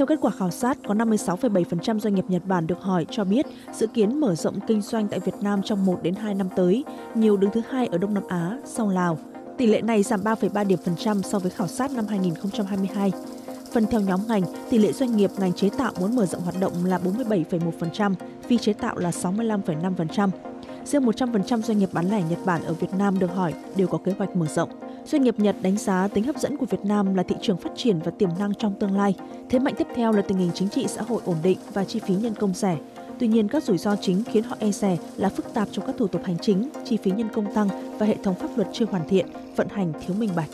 Theo kết quả khảo sát, có 56,7% doanh nghiệp Nhật Bản được hỏi cho biết dự kiến mở rộng kinh doanh tại Việt Nam trong 1 đến 2 năm tới, nhiều đứng thứ hai ở Đông Nam Á sau Lào. Tỷ lệ này giảm 3,3 điểm phần trăm so với khảo sát năm 2022. Phần theo nhóm ngành, tỷ lệ doanh nghiệp ngành chế tạo muốn mở rộng hoạt động là 47,1%, phi chế tạo là 65,5%. Riêng 100% doanh nghiệp bán lẻ Nhật Bản ở Việt Nam được hỏi đều có kế hoạch mở rộng. Doanh nghiệp Nhật đánh giá tính hấp dẫn của Việt Nam là thị trường phát triển và tiềm năng trong tương lai. Thế mạnh tiếp theo là tình hình chính trị xã hội ổn định và chi phí nhân công rẻ. Tuy nhiên, các rủi ro chính khiến họ e rè là phức tạp trong các thủ tục hành chính, chi phí nhân công tăng và hệ thống pháp luật chưa hoàn thiện, vận hành thiếu minh bạch.